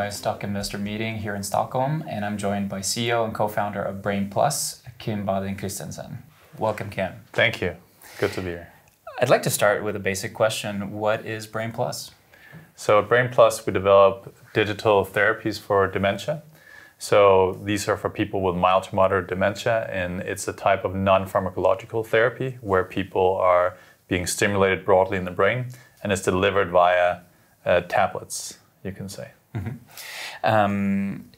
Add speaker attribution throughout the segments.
Speaker 1: Biostock Investor Meeting here in Stockholm, and I'm joined by CEO and co-founder of Brain Plus, Kim Baden Kristensen. Welcome, Kim.
Speaker 2: Thank you. Good to be here.
Speaker 1: I'd like to start with a basic question. What is Brain Plus?
Speaker 2: So at Brain Plus, we develop digital therapies for dementia. So these are for people with mild to moderate dementia, and it's a type of non-pharmacological therapy where people are being stimulated broadly in the brain, and it's delivered via uh, tablets, you can say. Mm-hmm.
Speaker 1: Um,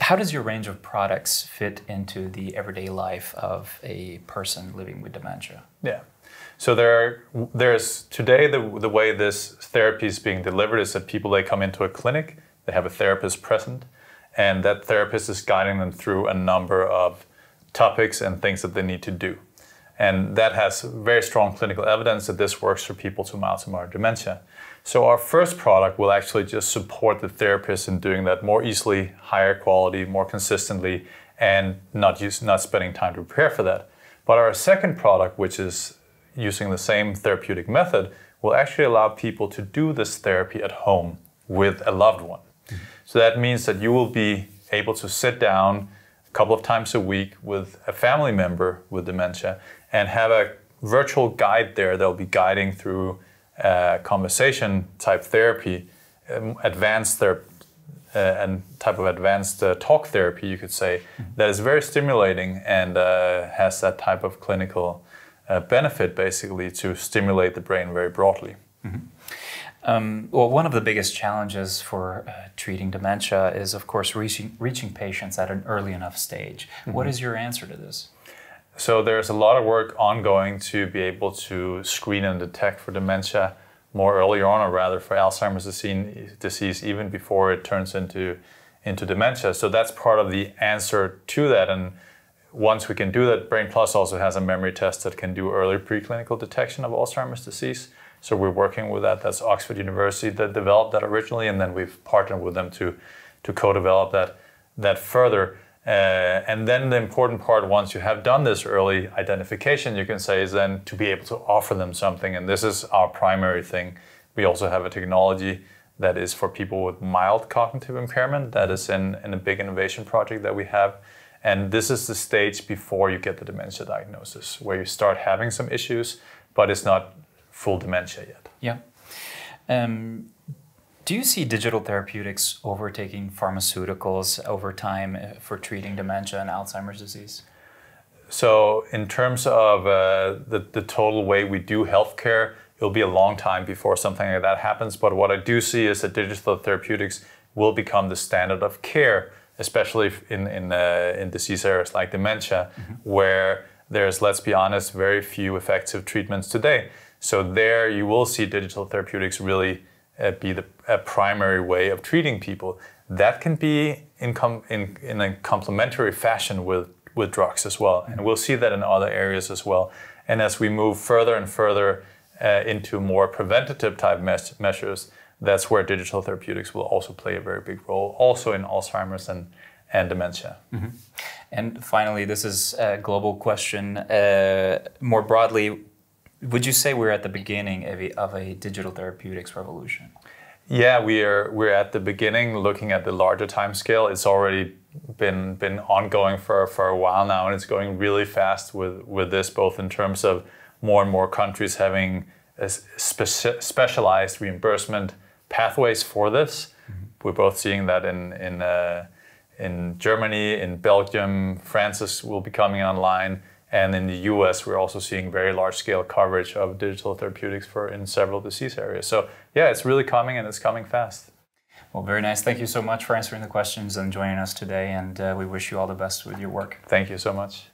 Speaker 1: how does your range of products fit into the everyday life of a person living with dementia?
Speaker 2: Yeah. So there, there's today the, the way this therapy is being delivered is that people they come into a clinic, they have a therapist present, and that therapist is guiding them through a number of topics and things that they need to do. And that has very strong clinical evidence that this works for people with mild to moderate dementia. So our first product will actually just support the therapist in doing that more easily, higher quality, more consistently, and not use, not spending time to prepare for that. But our second product, which is using the same therapeutic method, will actually allow people to do this therapy at home with a loved one. So that means that you will be able to sit down a couple of times a week with a family member with dementia and have a virtual guide there that will be guiding through uh, conversation type therapy, um, advanced therapy, uh, and type of advanced uh, talk therapy, you could say, mm-hmm. that is very stimulating and uh, has that type of clinical uh, benefit, basically, to stimulate the brain very broadly. Mm-hmm.
Speaker 1: Um, well, one of the biggest challenges for uh, treating dementia is, of course, reaching, reaching patients at an early enough stage. Mm-hmm. What is your answer to this?
Speaker 2: So there's a lot of work ongoing to be able to screen and detect for dementia more earlier on, or rather for Alzheimer's disease, even before it turns into into dementia. So that's part of the answer to that. And once we can do that, Brain Plus also has a memory test that can do early preclinical detection of Alzheimer's disease. So we're working with that. That's Oxford University that developed that originally, and then we've partnered with them to to co-develop that that further. Uh, and then the important part, once you have done this early identification, you can say is then to be able to offer them something. And this is our primary thing. We also have a technology that is for people with mild cognitive impairment that is in, in a big innovation project that we have. And this is the stage before you get the dementia diagnosis, where you start having some issues, but it's not full dementia yet.
Speaker 1: Yeah. Um, do you see digital therapeutics overtaking pharmaceuticals over time uh, for treating dementia and Alzheimer's disease?
Speaker 2: So, in terms of uh, the, the total way we do healthcare, it'll be a long time before something like that happens. But what I do see is that digital therapeutics will become the standard of care, especially in, in, uh, in disease areas like dementia, mm-hmm. where there's, let's be honest, very few effective treatments today. So, there you will see digital therapeutics really uh, be the a primary way of treating people. That can be in, in, in a complementary fashion with, with drugs as well. And we'll see that in other areas as well. And as we move further and further uh, into more preventative type mes- measures, that's where digital therapeutics will also play a very big role, also in Alzheimer's and, and dementia. Mm-hmm.
Speaker 1: And finally, this is a global question. Uh, more broadly, would you say we're at the beginning of a, of a digital therapeutics revolution?
Speaker 2: Yeah, we are we're at the beginning looking at the larger time scale. It's already been been ongoing for, for a while now and it's going really fast with, with this both in terms of more and more countries having speci- specialized reimbursement pathways for this. Mm-hmm. We're both seeing that in in uh, in Germany, in Belgium, France will be coming online and in the US, we're also seeing very large scale coverage of digital therapeutics for in several disease areas. So yeah, it's really coming and it's coming fast.
Speaker 1: Well, very nice. Thank you so much for answering the questions and joining us today. And uh, we wish you all the best with your work.
Speaker 2: Thank you so much.